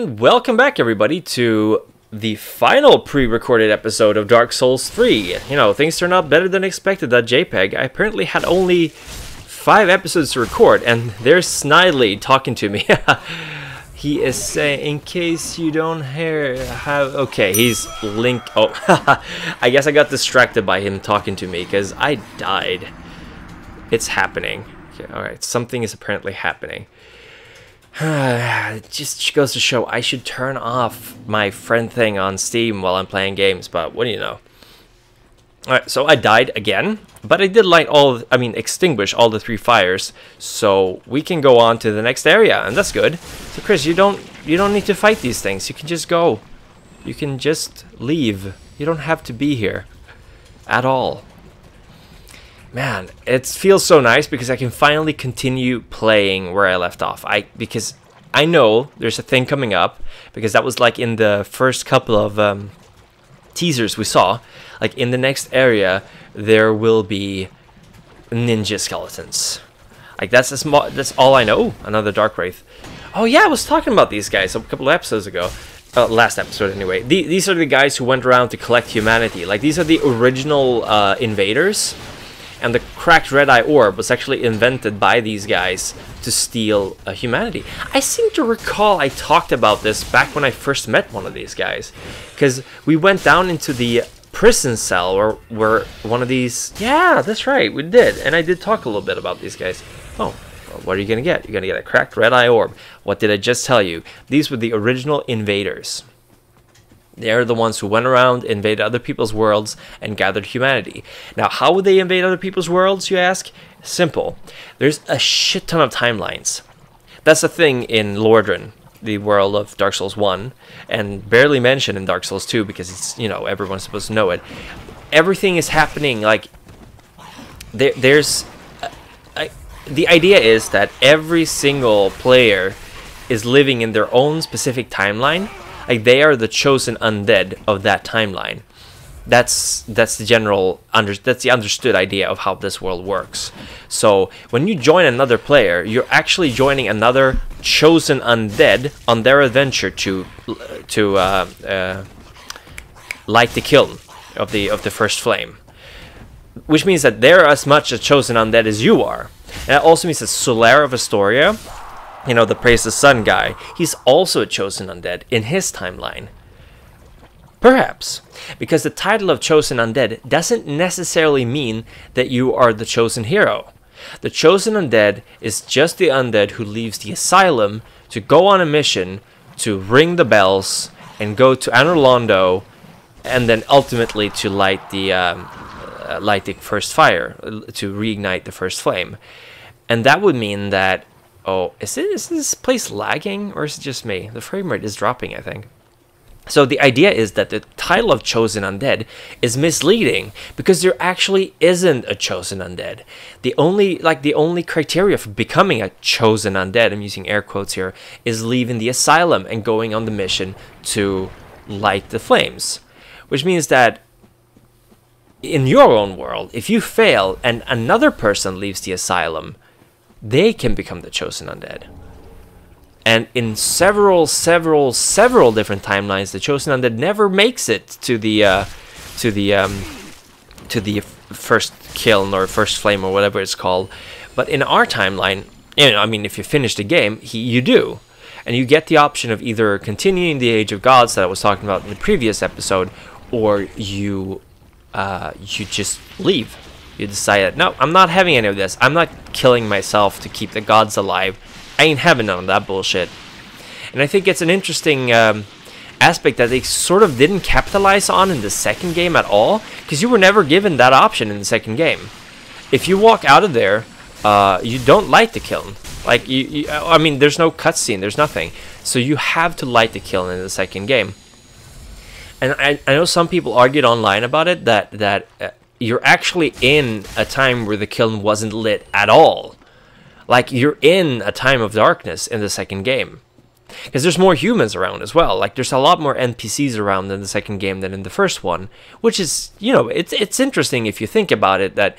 And welcome back, everybody, to the final pre-recorded episode of Dark Souls 3. You know, things turned out better than expected that JPEG. I apparently had only five episodes to record, and there's Snidely talking to me. he is saying, in case you don't hear, have... Okay, he's Link... Oh, I guess I got distracted by him talking to me, because I died. It's happening. Okay, alright, something is apparently happening. it just goes to show I should turn off my friend thing on Steam while I'm playing games, but what do you know? Alright, so I died again, but I did light all, I mean, extinguish all the three fires, so we can go on to the next area, and that's good. So Chris, you don't, you don't need to fight these things, you can just go. You can just leave. You don't have to be here. At all. Man, it feels so nice because I can finally continue playing where I left off. I because I know there's a thing coming up because that was like in the first couple of um, teasers we saw. Like in the next area, there will be ninja skeletons. Like that's as that's all I know. Another dark wraith. Oh yeah, I was talking about these guys a couple of episodes ago. Uh, last episode anyway. The, these are the guys who went around to collect humanity. Like these are the original uh, invaders and the cracked red eye orb was actually invented by these guys to steal uh, humanity. I seem to recall I talked about this back when I first met one of these guys, because we went down into the prison cell where, where one of these. Yeah, that's right, we did, and I did talk a little bit about these guys. Oh. What are you gonna get? You're gonna get a cracked red eye orb. What did I just tell you? These were the original invaders. They're the ones who went around, invaded other people's worlds, and gathered humanity. Now, how would they invade other people's worlds, you ask? Simple. There's a shit ton of timelines. That's the thing in Lordran, the world of Dark Souls 1, and barely mentioned in Dark Souls 2 because it's, you know, everyone's supposed to know it. Everything is happening, like, there, there's. the idea is that every single player is living in their own specific timeline like they are the chosen undead of that timeline. That's that's the general under that's the understood idea of how this world works. So when you join another player, you're actually joining another chosen undead on their adventure to to uh, uh, light the kiln of the of the first flame, which means that they're as much a chosen undead as you are. And that also means that Solaire of Astoria you know, the Praise the Sun guy, he's also a chosen undead in his timeline. Perhaps, because the title of chosen undead doesn't necessarily mean that you are the chosen hero. The chosen undead is just the undead who leaves the asylum to go on a mission to ring the bells and go to Anor Londo and then ultimately to light the um, uh, light the first fire to reignite the first flame. And that would mean that Oh, is, this place lagging or is it just me? The frame rate is dropping, I think. So the idea is that the title of Chosen Undead is misleading because there actually isn't a Chosen Undead. The only like the only criteria for becoming a Chosen Undead, I'm using air quotes here, is leaving the asylum and going on the mission to light the flames. Which means that in your own world, if you fail and another person leaves the asylum, they can become the chosen undead. And in several, several, several different timelines, the chosen undead never makes it to the uh, to the um, to the first kiln or first flame or whatever it's called. But in our timeline, you know, I mean, if you finish the game, he, you do, and you get the option of either continuing the Age of Gods that I was talking about in the previous episode, or you uh, you just leave you decide, no, I'm not having any of this. I'm not killing myself to keep the gods alive. I ain't having none of that bullshit. And I think it's an interesting um, aspect that they sort of didn't capitalize on in the second game at all, because you were never given that option in the second game. If you walk out of there, uh, you don't light the kiln. Like you, you, I mean, there's no cutscene, there's nothing. So you have to light the kiln in the second game. And I, I know some people argued online about it that that uh, you're actually in a time where the kiln wasn't lit at all. Like you're in a time of darkness in the second game. Because there's more humans around as well. Like there's a lot more NPCs around in the second game than in the first one, which is, you know, it's it's interesting if you think about it that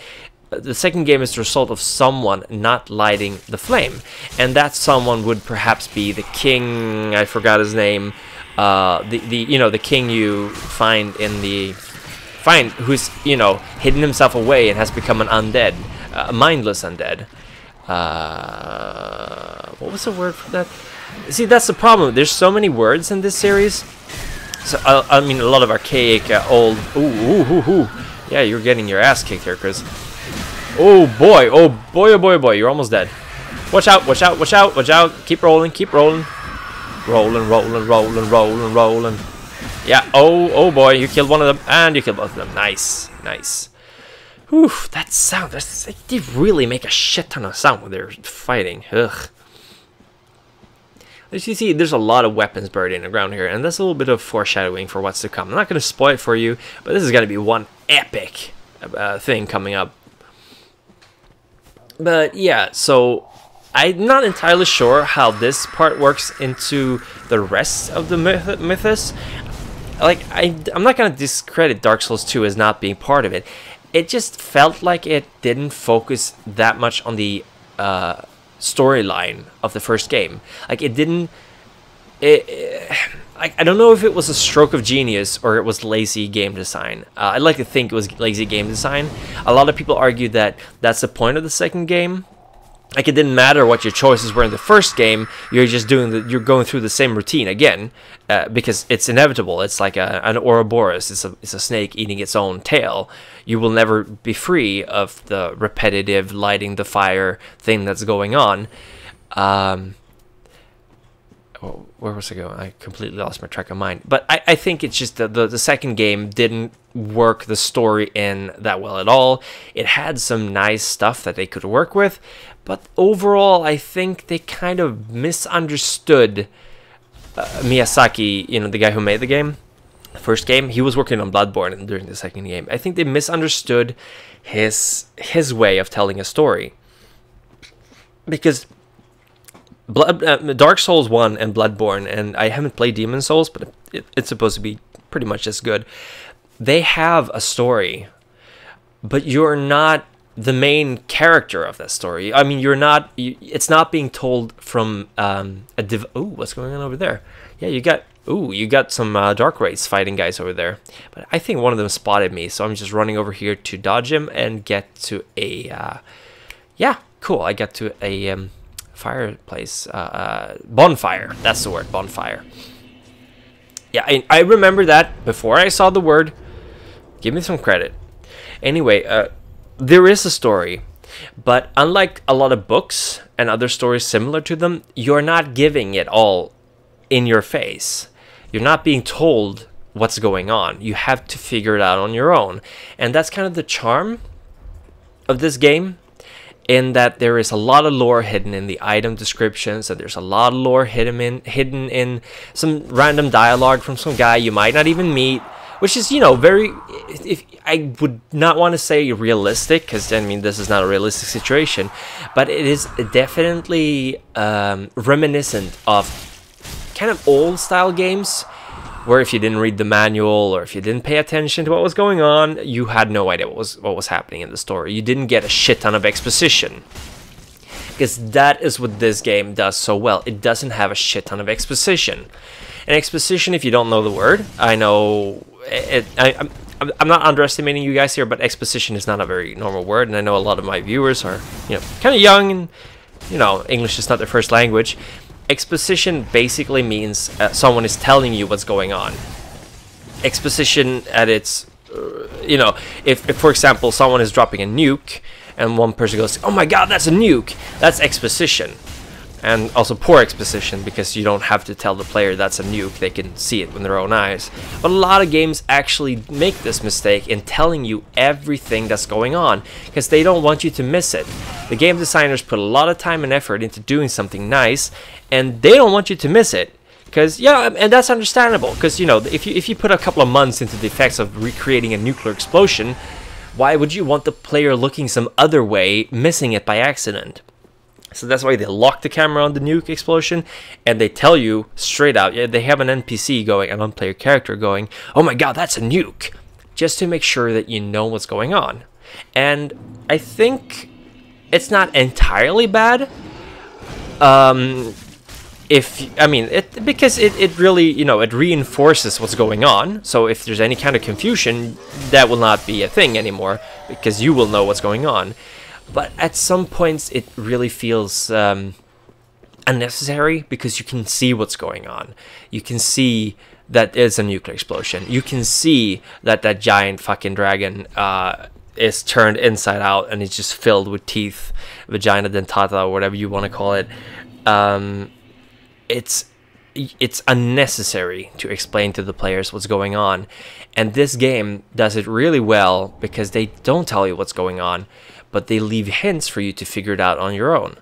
the second game is the result of someone not lighting the flame, and that someone would perhaps be the king. I forgot his name. Uh, the the you know the king you find in the find who's you know hidden himself away and has become an undead, uh, a mindless undead. Uh, what was the word for that? See, that's the problem. There's so many words in this series. So uh, I mean, a lot of archaic, uh, old. Ooh, ooh, ooh, ooh. Yeah, you're getting your ass kicked here, Chris. Oh boy, oh boy, oh boy, oh boy, you're almost dead. Watch out, watch out, watch out, watch out. Keep rolling, keep rolling. Rolling, rolling, rolling, rolling, rolling. Yeah, oh, oh boy, you killed one of them, and you killed both of them. Nice, nice. Whew, that sound, that's, they really make a shit ton of sound when they're fighting. Ugh. As you see, there's a lot of weapons buried in the ground here, and that's a little bit of foreshadowing for what's to come. I'm not going to spoil it for you, but this is going to be one epic uh, thing coming up. But yeah, so I'm not entirely sure how this part works into the rest of the myth mythos. Like, I, I'm not to discredit Dark Souls 2 as not being part of it. It just felt like it didn't focus that much on the uh, storyline of the first game. Like it didn't. It, it, I, I don't know if it was a stroke of genius or it was lazy game design. Uh, I'd like to think it was lazy game design. A lot of people argue that that's the point of the second game. Like it didn't matter what your choices were in the first game. You're just doing the, you're going through the same routine again uh, because it's inevitable. It's like a, an Ouroboros. It's a it's a snake eating its own tail. You will never be free of the repetitive lighting the fire thing that's going on. Um, oh, where was I going? I completely lost my track of mind. But I, I think it's just that the, the second game didn't work the story in that well at all. It had some nice stuff that they could work with, but overall, I think they kind of misunderstood uh, Miyazaki, you know, the guy who made the game, the first game. He was working on Bloodborne during the second game. I think they misunderstood his his way of telling a story because Blood, uh, Dark Souls 1 and Bloodborne, and I haven't played Demon Souls, but it, it's supposed to be pretty much as good. They have a story, but you're not the main character of that story. I mean, you're not. You, it's not being told from um, a div. Ooh, what's going on over there? Yeah, you got. Ooh, you got some uh, dark wraiths fighting guys over there. But I think one of them spotted me, so I'm just running over here to dodge him and get to a. Uh, yeah, cool. I got to a um, fireplace, uh, uh, bonfire. That's the word, bonfire. Yeah, I, I remember that before I saw the word. Give me some credit. Anyway, uh, there is a story, but unlike a lot of books and other stories similar to them, you're not giving it all in your face. You're not being told what's going on. You have to figure it out on your own. And that's kind of the charm of this game in that there is a lot of lore hidden in the item descriptions and there's a lot of lore hidden in hidden in some random dialogue from some guy you might not even meet which is you know very if I would not want to say realistic because I mean this is not a realistic situation but it is definitely um, reminiscent of kind of old style games where if you didn't read the manual or if you didn't pay attention to what was going on you had no idea what was what was happening in the story. You didn't get a shit ton of exposition. Because that is what this game does so well. It doesn't have a shit ton of exposition. And exposition if you don't know the word i know it, I, I'm, I'm not underestimating you guys here, but exposition is not a very normal word, and I know a lot of my viewers are, you know, kind of young, and you know, English is not their first language. Exposition basically means uh, someone is telling you what's going on. Exposition at its, uh, you know, if, if for example someone is dropping a nuke, and one person goes, "Oh my God, that's a nuke!" That's exposition and also poor exposition because you don't have to tell the player that's a nuke. They can see it with their own eyes. But a lot of games actually make this mistake in telling you everything that's going on because they don't want you to miss it. The game designers put a lot of time and effort into doing something nice and they don't want you to miss it because yeah and that's understandable because you know if you if you put a couple of months into the effects of recreating a nuclear explosion why would you want the player looking some other way missing it by accident so that's why they lock the camera on the nuke explosion and they tell you straight out, yeah, they have an NPC going, an unplayer character going, oh my god, that's a nuke. just to make sure that you know what's going on. And I think it's not entirely bad. Um, if I mean it because it, it really you know it reinforces what's going on. So if there's any kind of confusion, that will not be a thing anymore because you will know what's going on. But at some points, it really feels um, unnecessary because you can see what's going on. You can see that there's a nuclear explosion. You can see that that giant fucking dragon uh, is turned inside out and it's just filled with teeth, vagina dentata, or whatever you want to call it. Um, it's it's unnecessary to explain to the players what's going on. And this game does it really well because they don't tell you what's going on, but they leave hints for you to figure it out on your own.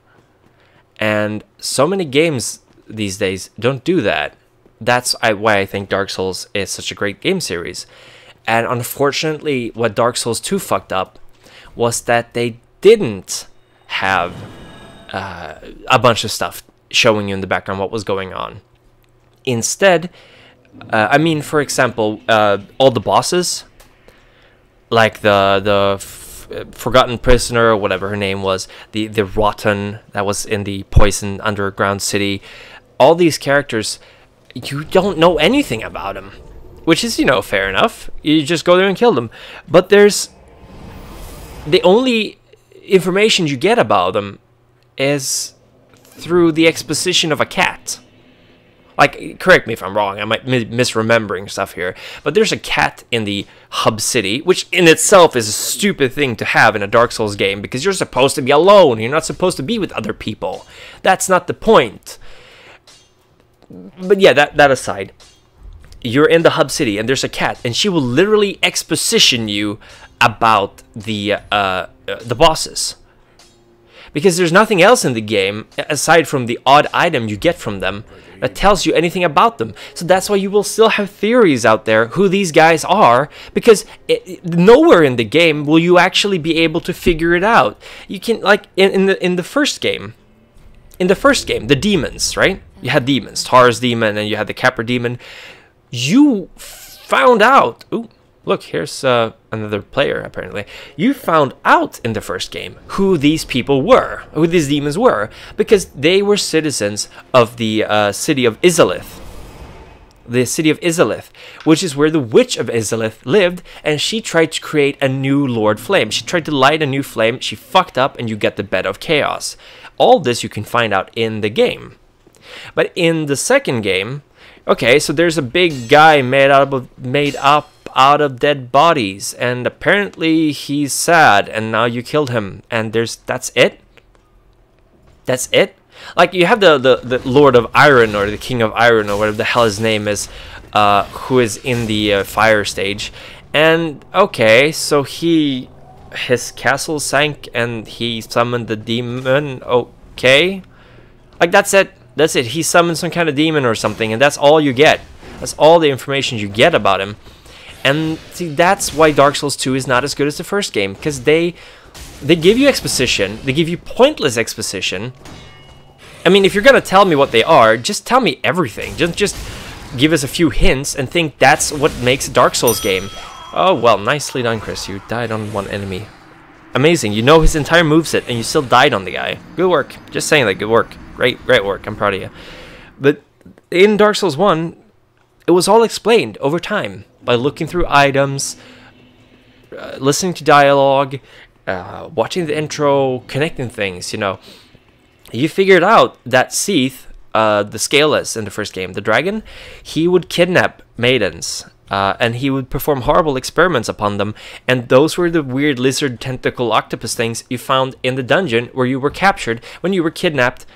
And so many games these days don't do that. That's why I think Dark Souls is such a great game series. And unfortunately, what Dark Souls 2 fucked up was that they didn't have uh, a bunch of stuff showing you in the background what was going on. Instead, uh, I mean, for example, uh, all the bosses, like the the forgotten prisoner or whatever her name was, the the rotten that was in the poison underground city, all these characters, you don't know anything about them, which is you know fair enough. You just go there and kill them, but there's the only information you get about them is through the exposition of a cat. Like, correct me if I'm wrong, I might be misremembering stuff here, but there's a cat in the hub city, which in itself is a stupid thing to have in a Dark Souls game because you're supposed to be alone. You're not supposed to be with other people. That's not the point. But yeah, that, that aside, you're in the hub city and there's a cat, and she will literally exposition you about the uh, uh the bosses because there's nothing else in the game aside from the odd item you get from them that tells you anything about them. So that's why you will still have theories out there who these guys are because it, nowhere in the game will you actually be able to figure it out. You can like in, in the in the first game. In the first game, the demons, right? You had demons, Taurus demon and you had the Capra demon. You found out, ooh, look, here's uh, another player, apparently. You found out in the first game who these people were, who these demons were, because they were citizens of the uh, city of Izalith. The city of Izalith, which is where the witch of Izalith lived, and she tried to create a new Lord Flame. She tried to light a new flame, she fucked up, and you get the Bed of Chaos. All this you can find out in the game. But in the second game, okay, so there's a big guy made out of made up out of dead bodies and apparently he's sad and now you killed him and there's that's it? That's it? Like you have the, the the lord of iron or the king of iron or whatever the hell his name is uh, who is in the uh, fire stage and okay so he his castle sank and he summoned the demon okay. Like that's it. That's it. He summoned some kind of demon or something and that's all you get. That's all the information you get about him and see, that's why Dark Souls 2 is not as good as the first game, because they they give you exposition, they give you pointless exposition. I mean, if you're gonna tell me what they are, just tell me everything. Just just give us a few hints and think that's what makes a Dark Souls game. Oh well, nicely done, Chris. You died on one enemy. Amazing. You know his entire moveset and you still died on the guy. Good work. Just saying that. Good work. Great, great work. I'm proud of you. But in Dark Souls 1, it was all explained over time by looking through items, uh, listening to dialogue, uh, watching the intro, connecting things, you know. You figured out that Seath, uh, the Scaleless in the first game, the dragon, he would kidnap maidens. Uh, and he would perform horrible experiments upon them, and those were the weird lizard tentacle octopus things you found in the dungeon where you were captured when you were kidnapped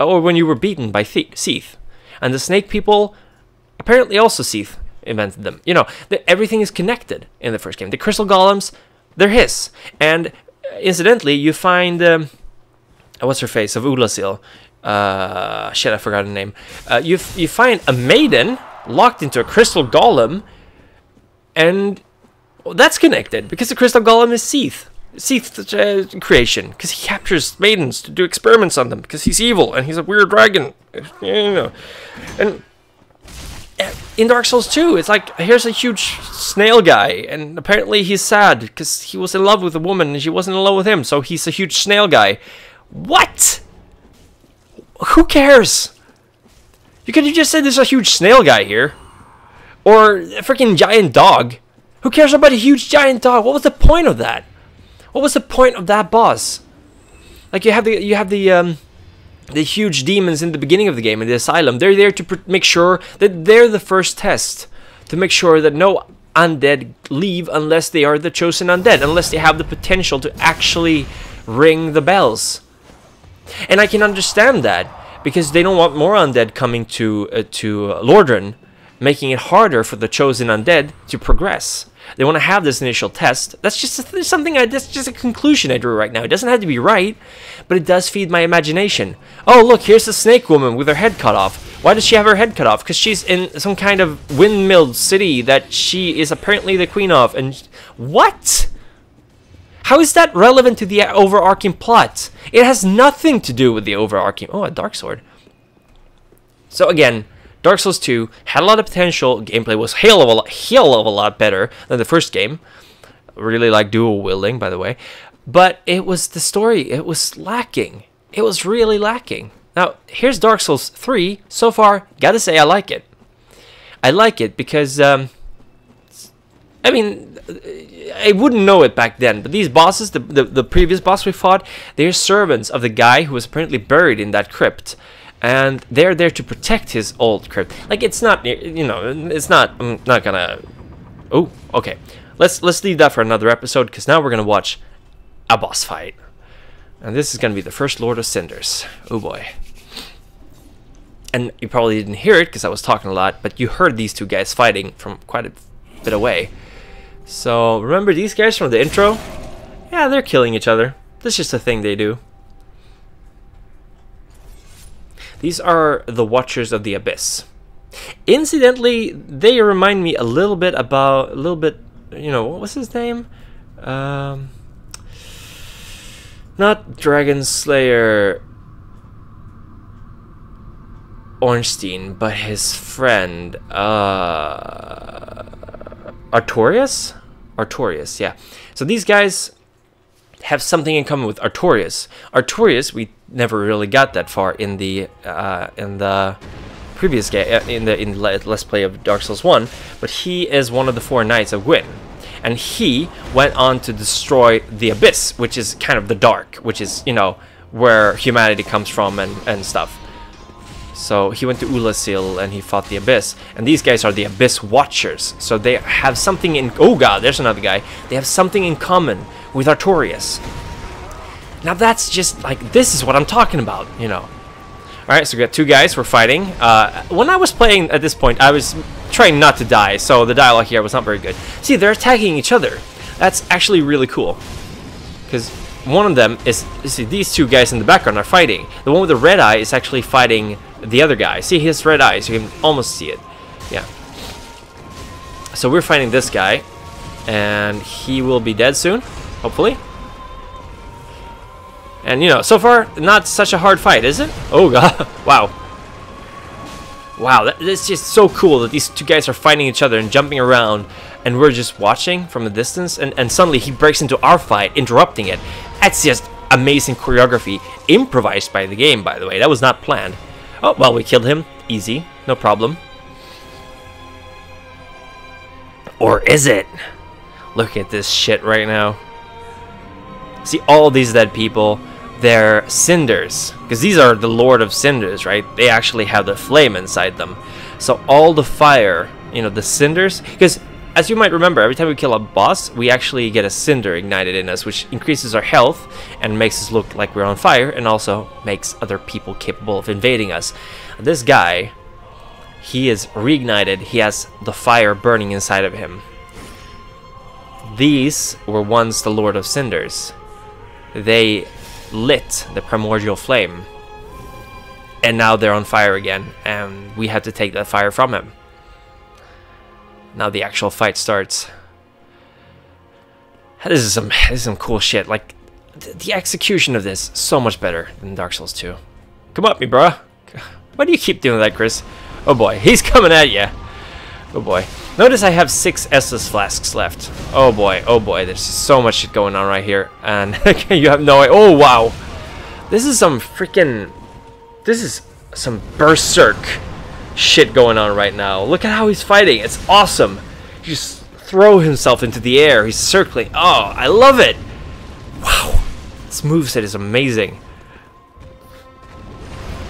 or when you were beaten by Seath. And the snake people apparently also Seath invented them. You know, the, everything is connected in the first game. The crystal golems, they're his. And uh, incidentally, you find um, uh, what's her face of Oolacile. Uh, shit, I forgot her name. Uh, you you find a maiden locked into a crystal golem, and that's connected because the crystal golem is Seath. Seath's uh, creation because he captures maidens to do experiments on them because he's evil and he's a weird dragon. You know, and in Dark Souls 2, it's like here's a huge snail guy, and apparently he's sad because he was in love with a woman and she wasn't in love with him, so he's a huge snail guy. What? Who cares? You could have just said there's a huge snail guy here. Or a freaking giant dog. Who cares about a huge giant dog? What was the point of that? What was the point of that boss? Like you have the you have the um the huge demons in the beginning of the game in the asylum. They're there to make sure that they're the first test to make sure that no undead leave unless they are the chosen undead, unless they have the potential to actually ring the bells. And I can understand that because they don't want more undead coming to uh, to Lordran, making it harder for the chosen undead to progress. They want to have this initial test. That's just something. I, that's just a conclusion I drew right now. It doesn't have to be right, but it does feed my imagination. Oh, look, here's the snake woman with her head cut off. Why does she have her head cut off? Because she's in some kind of windmilled city that she is apparently the queen of. And what? How is that relevant to the uh, overarching plot? It has nothing to do with the overarching... Oh, a dark sword. So again, Dark Souls 2 had a lot of potential. Gameplay was hell of a lot, hell of a lot better than the first game. Really like dual wielding, by the way. But it was the story. It was lacking. It was really lacking. Now, here's Dark Souls 3. So far, gotta say I like it. I like it because, um, I mean, I wouldn't know it back then, but these bosses, the, the, the previous boss we fought, they're servants of the guy who was apparently buried in that crypt and they're there to protect his old crypt. Like it's not, you know, it's not. I'm not gonna. Oh, okay. Let's let's leave that for another episode because now we're gonna watch a boss fight, and this is gonna be the first Lord of Cinders. Oh boy. And you probably didn't hear it because I was talking a lot, but you heard these two guys fighting from quite a bit away. So remember these guys from the intro? Yeah, they're killing each other. That's just a thing they do. These are the Watchers of the Abyss. Incidentally, they remind me a little bit about, a little bit, you know, what was his name? Um, not Dragon Slayer Ornstein, but his friend, uh, Artorias? Artorias, yeah. So these guys have something in common with Artorias. Artorias, we never really got that far in the uh, in the previous game uh, in the in Let's Play of Dark Souls 1, but he is one of the four knights of Gwyn. And he went on to destroy the Abyss, which is kind of the dark, which is, you know, where humanity comes from and, and stuff. So he went to Oolacile and he fought the Abyss. And these guys are the Abyss Watchers. So they have something in... Oh god, there's another guy. They have something in common with Artorias. Now that's just like, this is what I'm talking about, you know. Alright, so we got two guys, we're fighting. Uh, when I was playing at this point, I was trying not to die, so the dialogue here was not very good. See, they're attacking each other. That's actually really cool. Because one of them is, see, these two guys in the background are fighting. The one with the red eye is actually fighting the other guy. See, his red eyes, you can almost see it. Yeah. So we're fighting this guy, and he will be dead soon hopefully. And, you know, so far, not such a hard fight, is it? Oh, God. wow. Wow, that, that's just so cool that these two guys are fighting each other and jumping around, and we're just watching from a distance, and, and suddenly he breaks into our fight, interrupting it. That's just amazing choreography, improvised by the game, by the way. That was not planned. Oh, well, we killed him. Easy. No problem. Or is it? Look at this shit right now. See, all these dead people, they're cinders. Because these are the Lord of Cinders, right? They actually have the flame inside them. So all the fire, you know, the cinders... Because, as you might remember, every time we kill a boss, we actually get a cinder ignited in us, which increases our health and makes us look like we're on fire, and also makes other people capable of invading us. This guy, he is reignited. He has the fire burning inside of him. These were once the Lord of Cinders they lit the primordial flame. And now they're on fire again, and we had to take that fire from him. Now the actual fight starts. This is some this is some cool shit. Like the execution of this so much better than Dark Souls 2. Come up me, bruh. Why do you keep doing that, Chris? Oh boy, he's coming at you. Oh boy. Notice I have six Estus flasks left. Oh boy, oh boy, there's so much shit going on right here. And you have no Oh wow. This is some freaking... This is some berserk shit going on right now. Look at how he's fighting. It's awesome. He just throw himself into the air. He's circling. Oh, I love it. Wow. This moveset is amazing.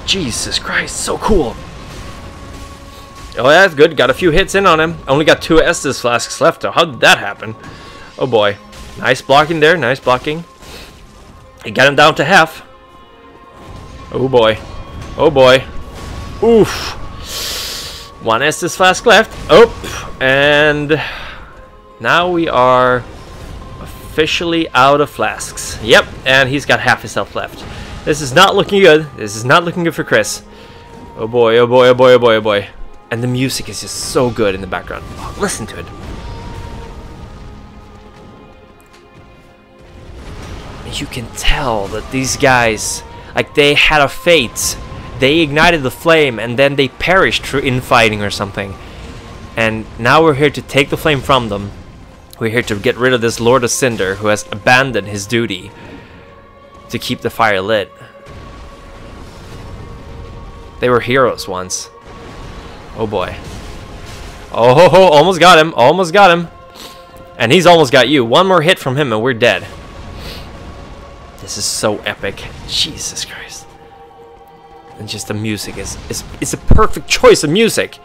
Jesus Christ, so cool. Oh, that's good. Got a few hits in on him. Only got two Estus flasks left. So, How did that happen? Oh boy. Nice blocking there. Nice blocking. He got him down to half. Oh boy. Oh boy. Oof. One Estus flask left. Oh. And now we are officially out of flasks. Yep. And he's got half his health left. This is not looking good. This is not looking good for Chris. Oh boy, oh boy, oh boy, oh boy, oh boy. And the music is just so good in the background. Oh, listen to it. You can tell that these guys, like they had a fate. They ignited the flame and then they perished through infighting or something. And now we're here to take the flame from them. We're here to get rid of this Lord of Cinder who has abandoned his duty to keep the fire lit. They were heroes once. Oh boy. Oh, ho, ho, almost got him. Almost got him. And he's almost got you. One more hit from him and we're dead. This is so epic. Jesus Christ. And just the music is, is, is a perfect choice of music.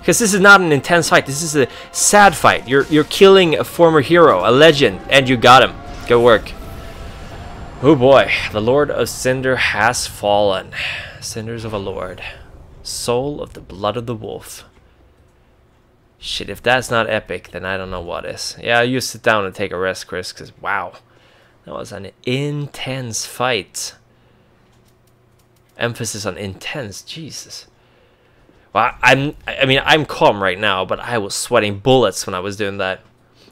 Because this is not an intense fight. This is a sad fight. You're, you're killing a former hero, a legend, and you got him. Good work. Oh boy, the Lord of Cinder has fallen. Cinders of a Lord. Soul of the blood of the wolf. Shit, if that's not epic, then I don't know what is. Yeah, you sit down and take a rest, Chris, because wow. That was an intense fight. Emphasis on intense, Jesus. Well, I'm, I mean, I'm calm right now, but I was sweating bullets when I was doing that.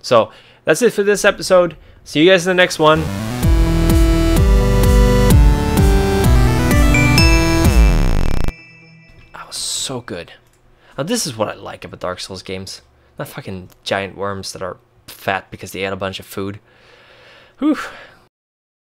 So, that's it for this episode. See you guys in the next one. I was so good. Now this is what I like about Dark Souls games. Not fucking giant worms that are fat because they ate a bunch of food. Whew.